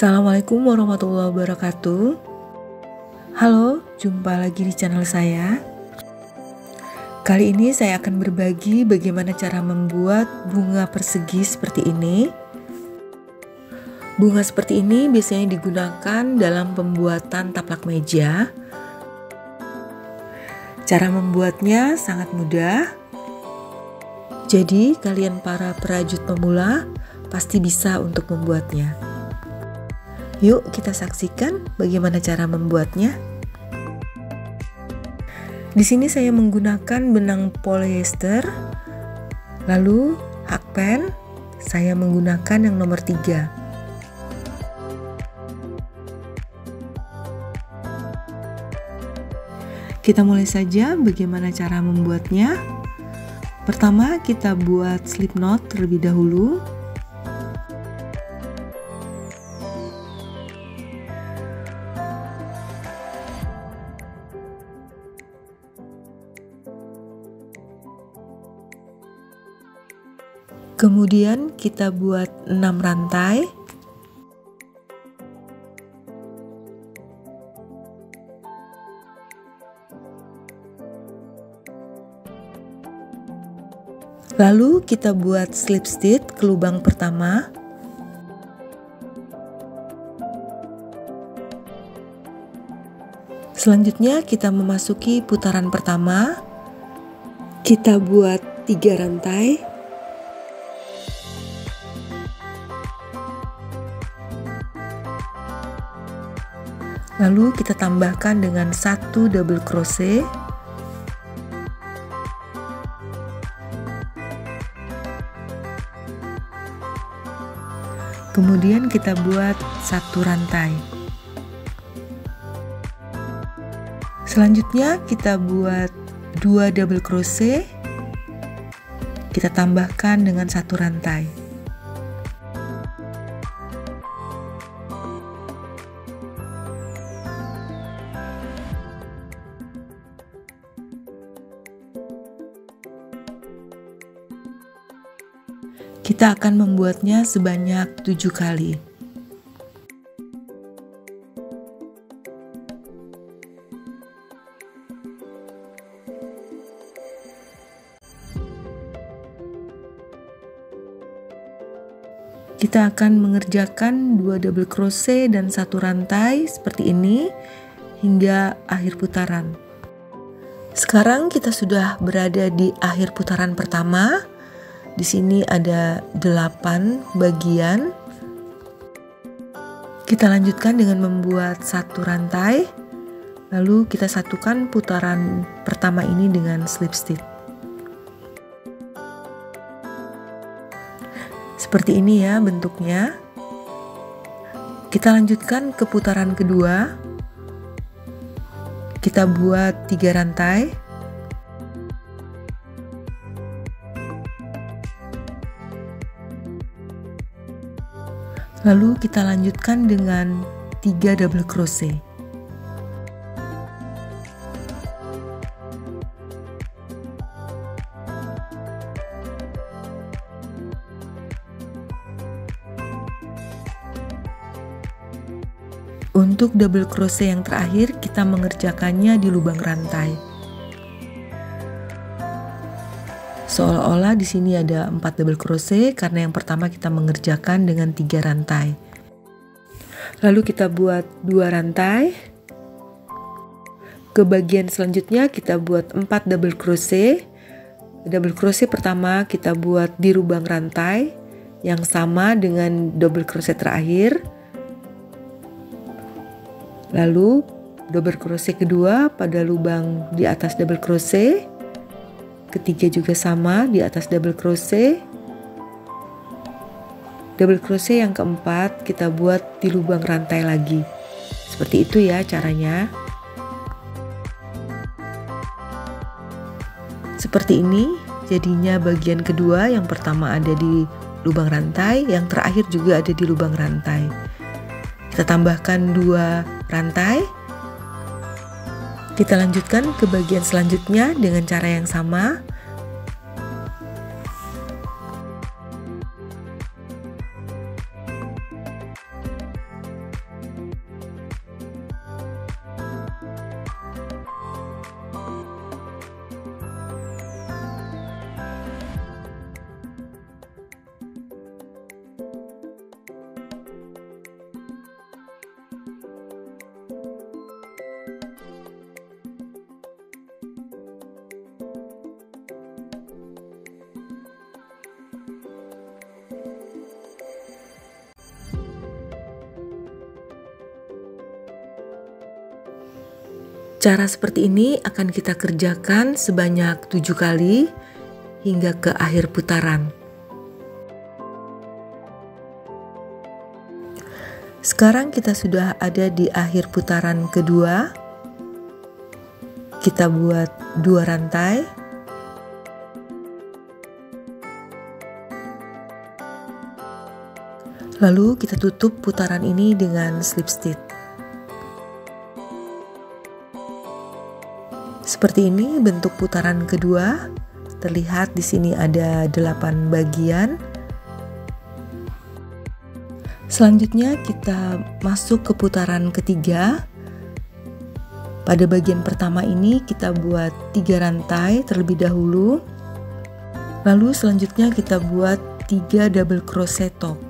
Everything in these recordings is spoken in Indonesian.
Assalamualaikum warahmatullahi wabarakatuh. Halo, jumpa lagi di channel saya. Kali ini saya akan berbagi bagaimana cara membuat bunga persegi seperti ini. Bunga seperti ini biasanya digunakan dalam pembuatan taplak meja. Cara membuatnya sangat mudah. Jadi, kalian para perajut pemula pasti bisa untuk membuatnya. Yuk kita saksikan bagaimana cara membuatnya. Di sini saya menggunakan benang polyester, lalu hakpen saya menggunakan yang nomor 3. Kita mulai saja bagaimana cara membuatnya. Pertama kita buat slip knot terlebih dahulu. Kemudian kita buat 6 rantai. Lalu kita buat slip stitch ke lubang pertama. Selanjutnya kita memasuki putaran pertama. Kita buat tiga rantai. Lalu kita tambahkan dengan satu double crochet. Kemudian kita buat satu rantai. Selanjutnya kita buat dua double crochet. Kita tambahkan dengan satu rantai. Kita akan membuatnya sebanyak tujuh kali. Kita akan mengerjakan dua double crochet dan satu rantai seperti ini hingga akhir putaran. Sekarang kita sudah berada di akhir putaran pertama. Di sini ada 8 bagian. Kita lanjutkan dengan membuat satu rantai. Lalu kita satukan putaran pertama ini dengan slip stitch. Seperti ini ya bentuknya. Kita lanjutkan ke putaran kedua. Kita buat tiga rantai. Lalu kita lanjutkan dengan 3 double crochet. Untuk double crochet yang terakhir, kita mengerjakannya di lubang rantai. Seolah-olah di sini ada 4 double crochet karena yang pertama kita mengerjakan dengan tiga rantai. Lalu kita buat dua rantai. Ke bagian selanjutnya kita buat 4 double crochet. Double crochet pertama kita buat di lubang rantai yang sama dengan double crochet terakhir. Lalu double crochet kedua pada lubang di atas double crochet ketiga juga sama di atas double crochet. Double crochet yang keempat kita buat di lubang rantai lagi. Seperti itu ya caranya. Seperti ini jadinya bagian kedua yang pertama ada di lubang rantai yang terakhir juga ada di lubang rantai. Kita tambahkan dua rantai kita lanjutkan ke bagian selanjutnya dengan cara yang sama. Cara seperti ini akan kita kerjakan sebanyak tujuh kali hingga ke akhir putaran. Sekarang kita sudah ada di akhir putaran kedua. Kita buat dua rantai. Lalu kita tutup putaran ini dengan slip stitch. Seperti ini bentuk putaran kedua. Terlihat di sini ada 8 bagian. Selanjutnya kita masuk ke putaran ketiga. Pada bagian pertama ini kita buat tiga rantai terlebih dahulu. Lalu selanjutnya kita buat tiga double crochet top.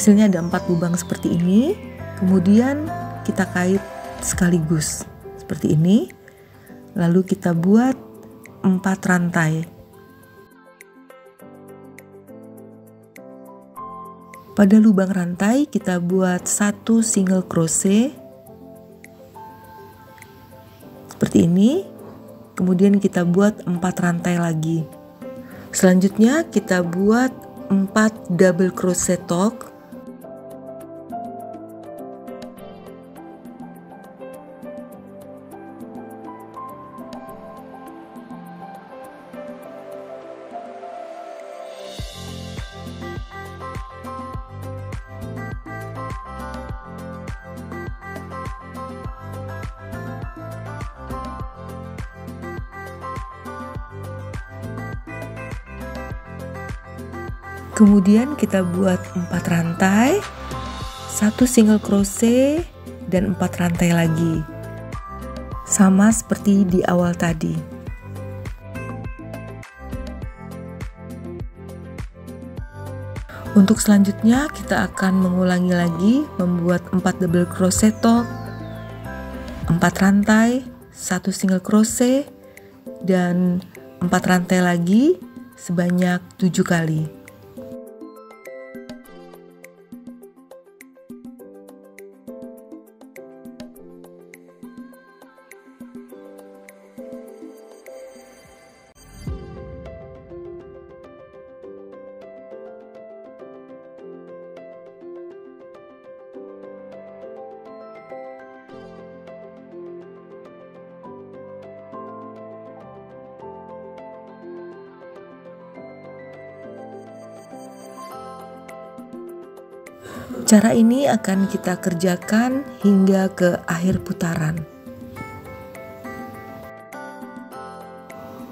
Hasilnya ada empat lubang seperti ini. Kemudian kita kait sekaligus seperti ini. Lalu kita buat empat rantai. Pada lubang rantai kita buat satu single crochet seperti ini. Kemudian kita buat empat rantai lagi. Selanjutnya kita buat empat double crochet top Kemudian kita buat 4 rantai, satu single crochet dan 4 rantai lagi. Sama seperti di awal tadi. Untuk selanjutnya kita akan mengulangi lagi membuat 4 double crochet top, 4 rantai, satu single crochet dan 4 rantai lagi sebanyak 7 kali. Cara ini akan kita kerjakan hingga ke akhir putaran.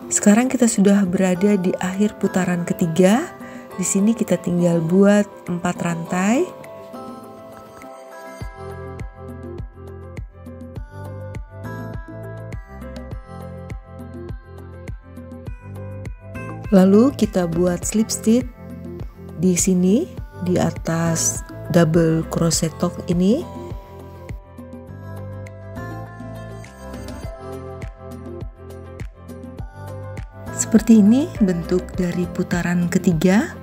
Sekarang kita sudah berada di akhir putaran ketiga. Di sini kita tinggal buat empat rantai. Lalu kita buat slip stitch di sini di atas double crochet top ini. Seperti ini bentuk dari putaran ketiga.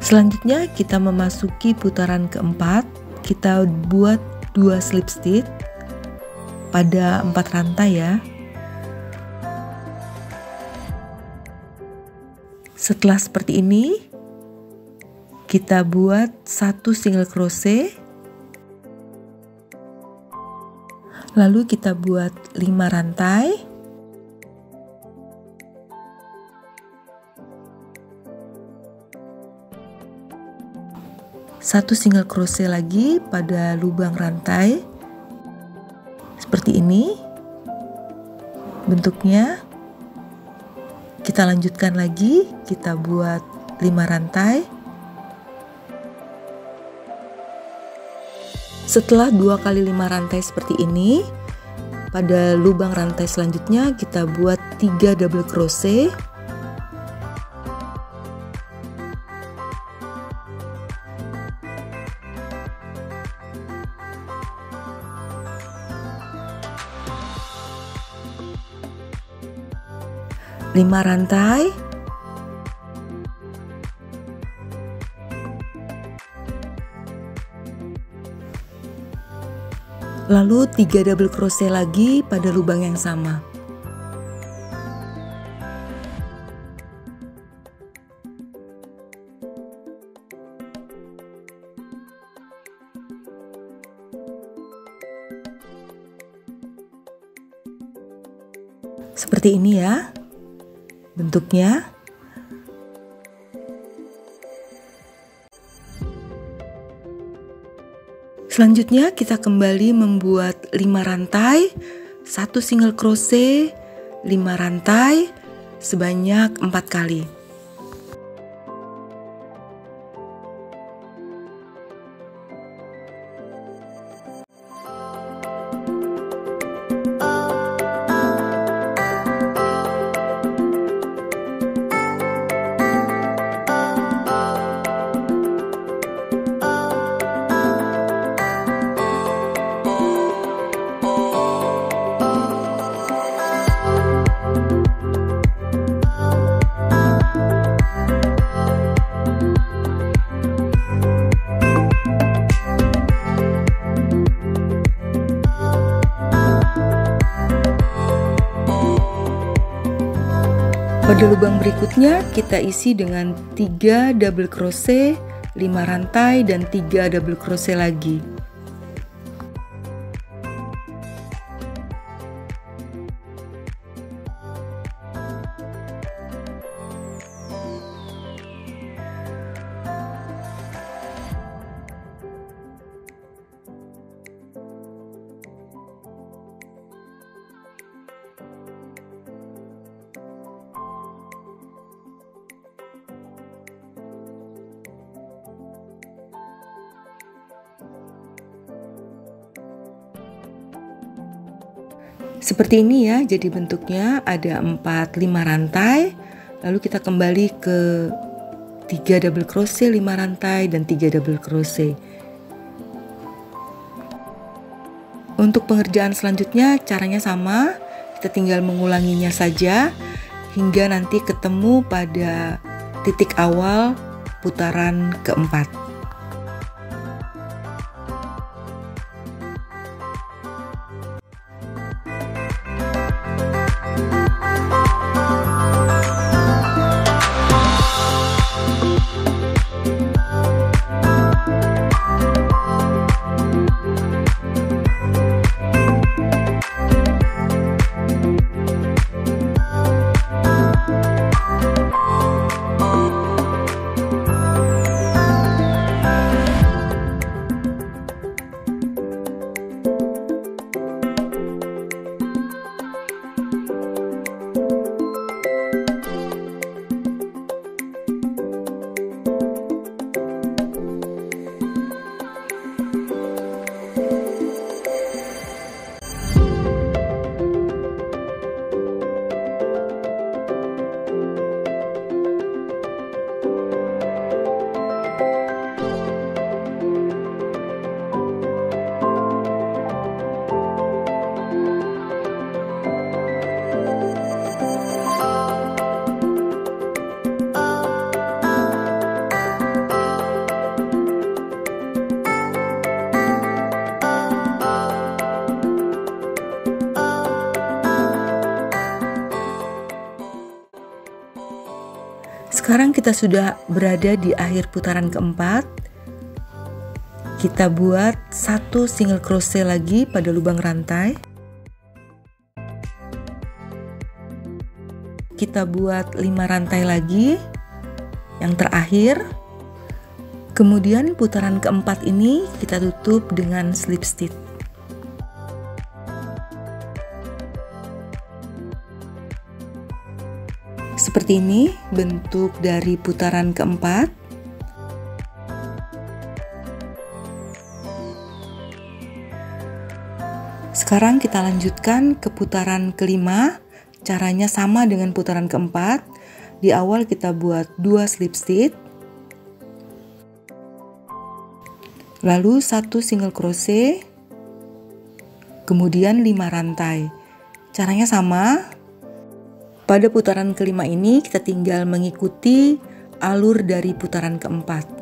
Selanjutnya kita memasuki putaran keempat. Kita buat dua slip stitch pada empat rantai ya. Setelah seperti ini kita buat satu single crochet. Lalu kita buat 5 rantai. Satu single crochet lagi pada lubang rantai. Seperti ini. Bentuknya. Kita lanjutkan lagi. Kita buat 5 rantai Setelah dua kali lima rantai seperti ini, pada lubang rantai selanjutnya kita buat tiga double crochet. 5 rantai lalu 3 double crochet lagi pada lubang yang sama. Seperti ini ya bentuknya Selanjutnya kita kembali membuat 5 rantai, satu single crochet, 5 rantai sebanyak 4 kali. Pada lubang berikutnya kita isi dengan 3 double crochet, 5 rantai dan 3 double crochet lagi. Seperti ini ya, jadi bentuknya ada 4 5 rantai. Lalu kita kembali ke 3 double crochet, 5 rantai dan 3 double crochet. Untuk pengerjaan selanjutnya caranya sama, kita tinggal mengulanginya saja hingga nanti ketemu pada titik awal putaran keempat. Kita sudah berada di akhir putaran keempat. Kita buat satu single crochet lagi pada lubang rantai. Kita buat 5 rantai lagi. Yang terakhir. Kemudian putaran keempat ini kita tutup dengan slip stitch. Ini bentuk dari putaran keempat. Sekarang kita lanjutkan ke putaran kelima. Caranya sama dengan putaran keempat. Di awal kita buat dua slip stitch. Lalu satu single crochet. Kemudian 5 rantai. Caranya sama, Pada putaran kelima ini kita tinggal mengikuti alur dari putaran keempat.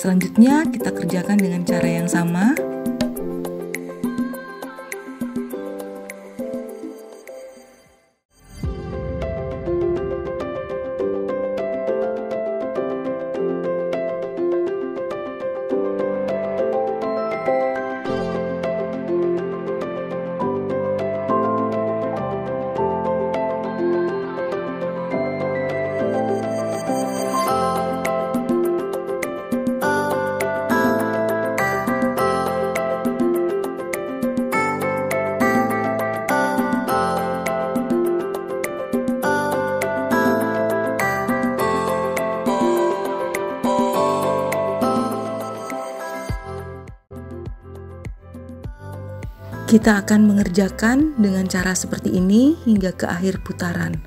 Selanjutnya kita kerjakan dengan cara yang sama. Kita akan mengerjakan dengan cara seperti ini hingga ke akhir putaran.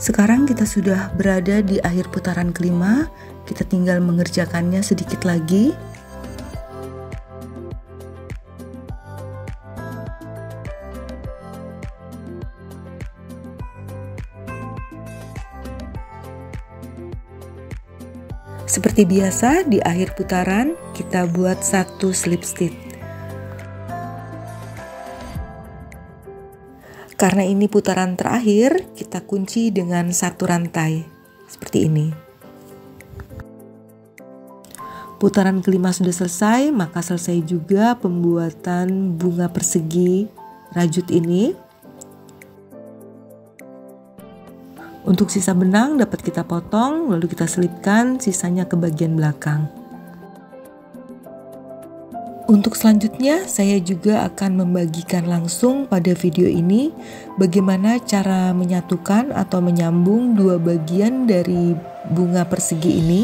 Sekarang kita sudah berada di akhir putaran kelima, kita tinggal mengerjakannya sedikit lagi. Seperti biasa, di akhir putaran kita buat satu slip stitch. Karena ini putaran terakhir, kita kunci dengan satu rantai seperti ini. Putaran kelima sudah selesai, maka selesai juga pembuatan bunga persegi rajut ini. Untuk sisa benang dapat kita potong lalu kita selipkan sisanya ke bagian belakang. Untuk selanjutnya saya juga akan membagikan langsung pada video ini bagaimana cara menyatukan atau menyambung dua bagian dari bunga persegi ini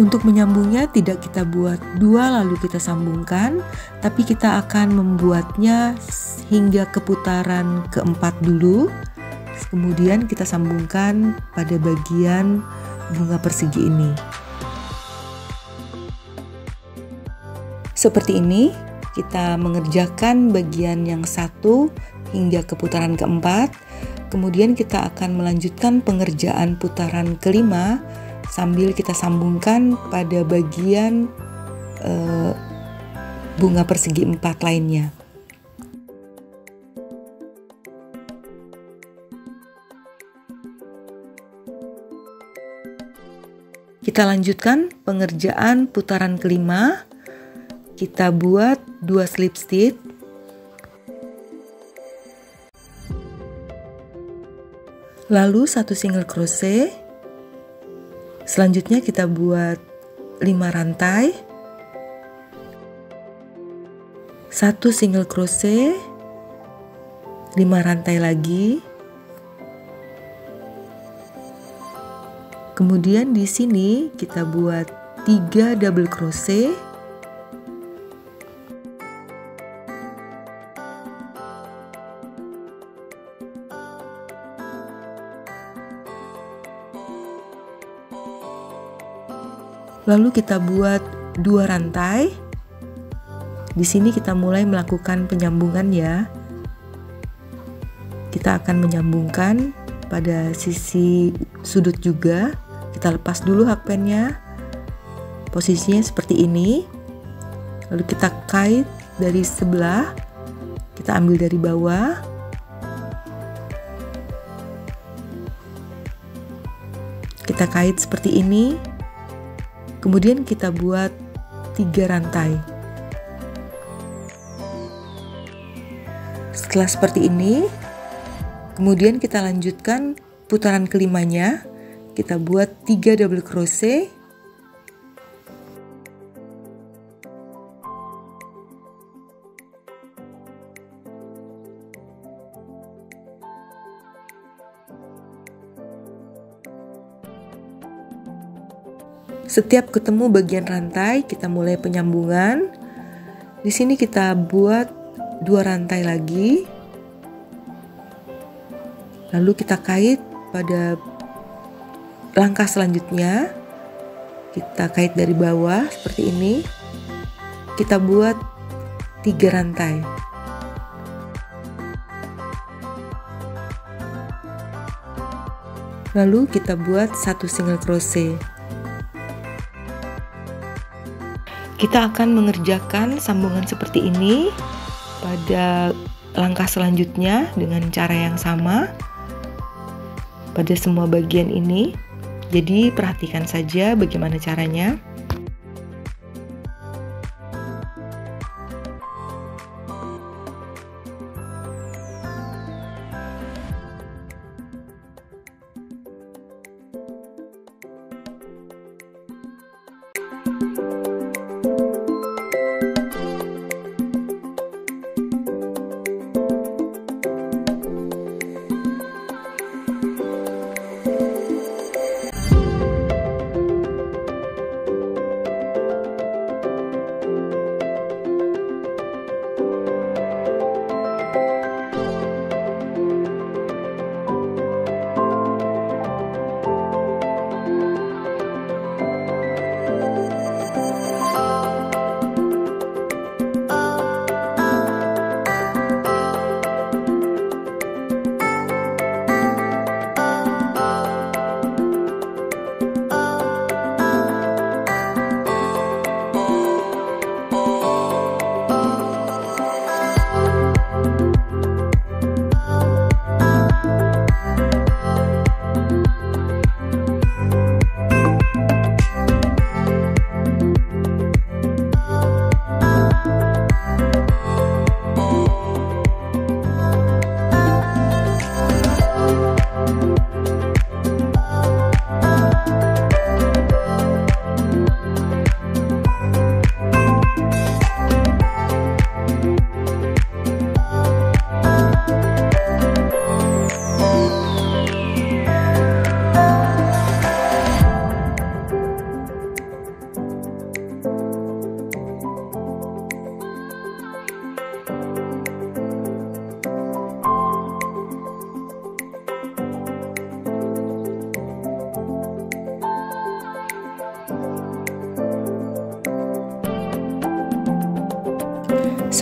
Untuk menyambungnya tidak kita buat dua lalu kita sambungkan, tapi kita akan membuatnya hingga keputaran keempat dulu. Kemudian kita sambungkan pada bagian bunga persegi ini. Seperti ini, kita mengerjakan bagian yang satu hingga keputaran keempat. Kemudian kita akan melanjutkan pengerjaan putaran kelima sambil kita sambungkan pada bagian uh, bunga persegi empat lainnya. Kita lanjutkan pengerjaan putaran kelima. Kita buat dua slip stitch. Lalu satu single crochet Selanjutnya kita buat 5 rantai. Satu single crochet, 5 rantai lagi. Kemudian di sini kita buat 3 double crochet Lalu kita buat dua rantai. Di sini kita mulai melakukan penyambungan ya. Kita akan menyambungkan pada sisi sudut juga. Kita lepas dulu hakpennya. posisinya seperti ini lalu kita kait dari sebelah kita ambil dari bawah kita kait seperti ini kemudian kita buat tiga rantai. Setelah seperti ini kemudian kita lanjutkan putaran kelimanya. Kita buat tiga double crochet Setiap ketemu bagian rantai, kita mulai penyambungan. Di sini kita buat dua rantai lagi. Lalu kita kait pada langkah selanjutnya. Kita kait dari bawah seperti ini. Kita buat tiga rantai. Lalu kita buat satu single crochet. Kita akan mengerjakan sambungan seperti ini pada langkah selanjutnya dengan cara yang sama pada semua bagian ini. Jadi perhatikan saja bagaimana caranya.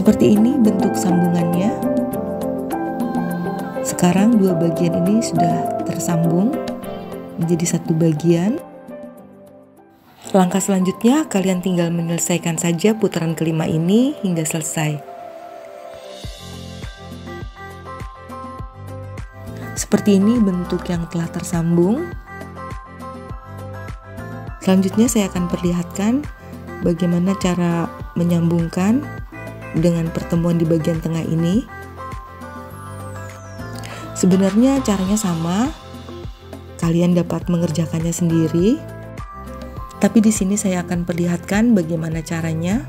Seperti ini bentuk sambungannya. Sekarang dua bagian ini sudah tersambung menjadi satu bagian. Langkah selanjutnya kalian tinggal menyelesaikan saja putaran kelima ini hingga selesai. Seperti ini bentuk yang telah tersambung. Selanjutnya saya akan perlihatkan bagaimana cara menyambungkan dengan pertemuan di bagian tengah ini. Sebenarnya caranya sama, kalian dapat mengerjakannya sendiri. Tapi di sini saya akan perlihatkan bagaimana caranya.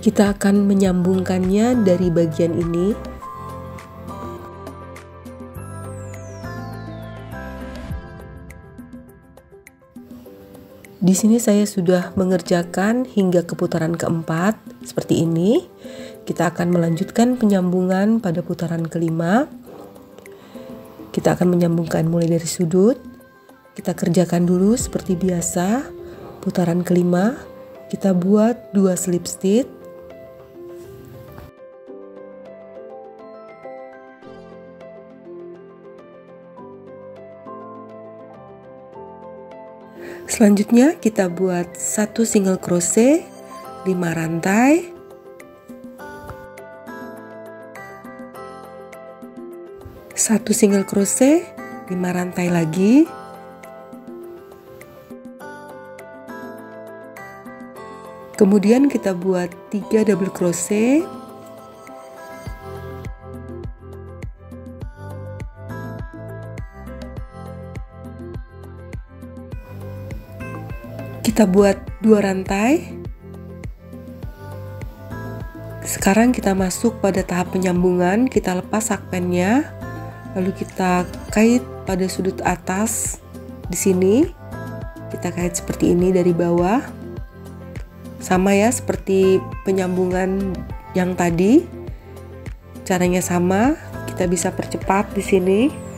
Kita akan menyambungkannya dari bagian ini Di sini saya sudah mengerjakan hingga keputaran keempat seperti ini. Kita akan melanjutkan penyambungan pada putaran kelima. Kita akan menyambungkan mulai dari sudut. Kita kerjakan dulu seperti biasa. Putaran kelima, kita buat dua slip stitch Selanjutnya kita buat satu single crochet 5 rantai. Satu single crochet 5 rantai lagi. Kemudian kita buat 3 double crochet kita buat dua rantai. Sekarang kita masuk pada tahap penyambungan kita lepas sakpennya lalu kita kait pada sudut atas di sini. Kita kait seperti ini dari bawah. Sama ya seperti penyambungan yang tadi. Caranya sama kita bisa percepat di sini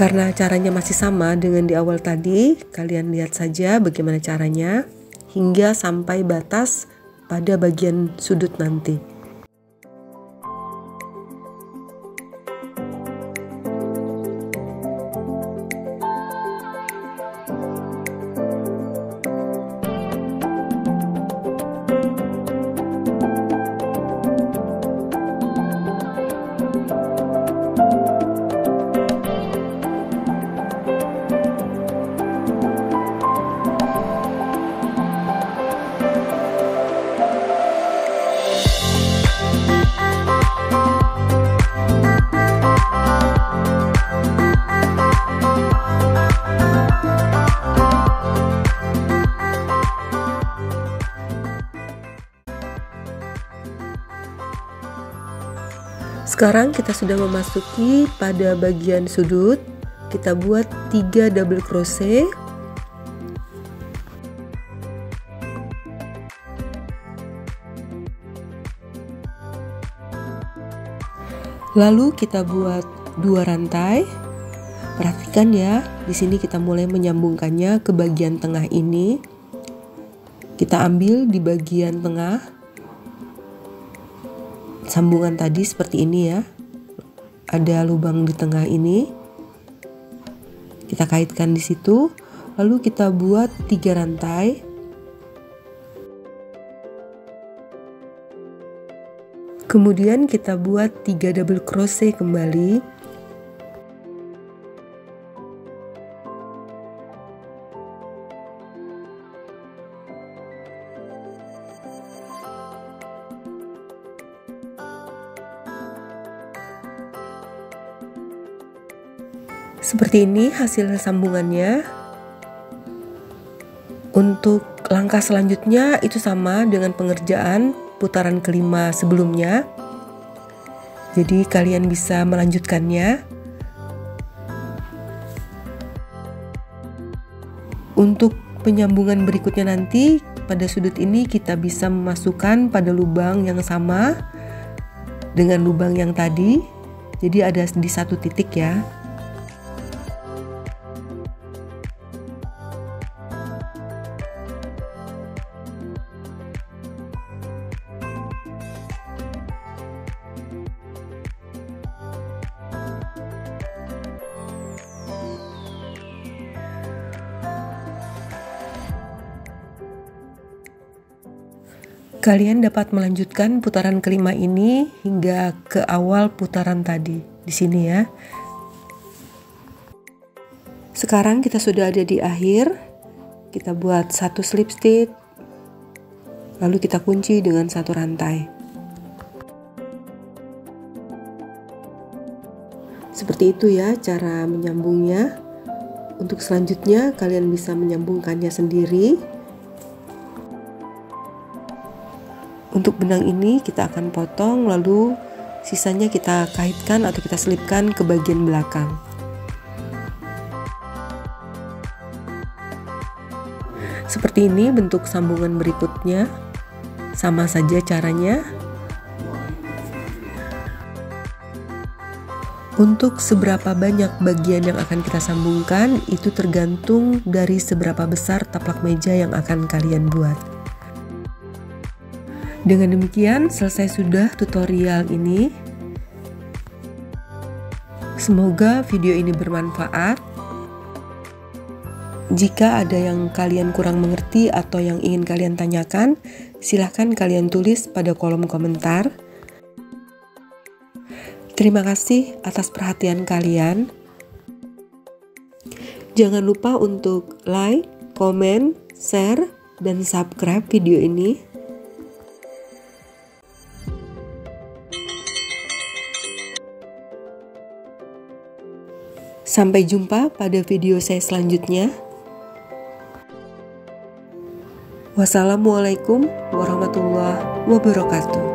Karena caranya masih sama dengan di awal tadi, kalian lihat saja bagaimana caranya hingga sampai batas pada bagian sudut nanti. Sekarang kita sudah memasuki pada bagian sudut. Kita buat 3 double crochet. Lalu kita buat dua rantai. Perhatikan ya, di sini kita mulai menyambungkannya ke bagian tengah ini. Kita ambil di bagian tengah sambungan tadi seperti ini ya. Ada lubang di tengah ini. Kita kaitkan di situ. Lalu kita buat tiga rantai. Kemudian kita buat tiga double crochet kembali Seperti ini hasil sambungannya. Untuk langkah selanjutnya itu sama dengan pengerjaan putaran kelima sebelumnya. Jadi kalian bisa melanjutkannya. Untuk penyambungan berikutnya nanti pada sudut ini kita bisa memasukkan pada lubang yang sama dengan lubang yang tadi. Jadi ada di satu titik ya. Kalian dapat melanjutkan putaran kelima ini hingga ke awal putaran tadi di sini ya. Sekarang kita sudah ada di akhir. Kita buat satu slip stitch. Lalu kita kunci dengan satu rantai. Seperti itu ya cara menyambungnya. Untuk selanjutnya kalian bisa menyambungkannya sendiri Untuk benang ini kita akan potong lalu sisanya kita kaitkan atau kita selipkan ke bagian belakang. Seperti ini bentuk sambungan berikutnya. Sama saja caranya. Untuk seberapa banyak bagian yang akan kita sambungkan itu tergantung dari seberapa besar taplak meja yang akan kalian buat. Dengan demikian, selesai sudah tutorial ini. Semoga video ini bermanfaat. Jika ada yang kalian kurang mengerti atau yang ingin kalian tanyakan, silahkan kalian tulis pada kolom komentar. Terima kasih atas perhatian kalian. Jangan lupa untuk like, komen, share, dan subscribe video ini. Sampai jumpa pada video saya selanjutnya. Wassalamualaikum warahmatullahi wabarakatuh.